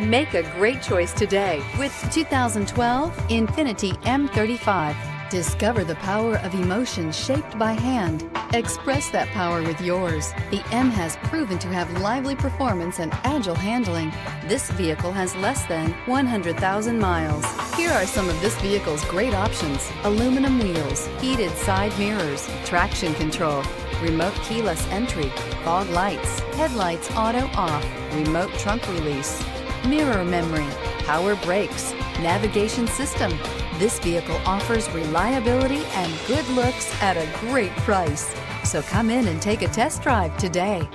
Make a great choice today with 2012 Infiniti M35. Discover the power of emotion shaped by hand. Express that power with yours. The M has proven to have lively performance and agile handling. This vehicle has less than 100,000 miles. Here are some of this vehicle's great options. Aluminum wheels, heated side mirrors, traction control, remote keyless entry, fog lights, headlights auto off, remote trunk release, mirror memory, power brakes, navigation system. This vehicle offers reliability and good looks at a great price. So come in and take a test drive today.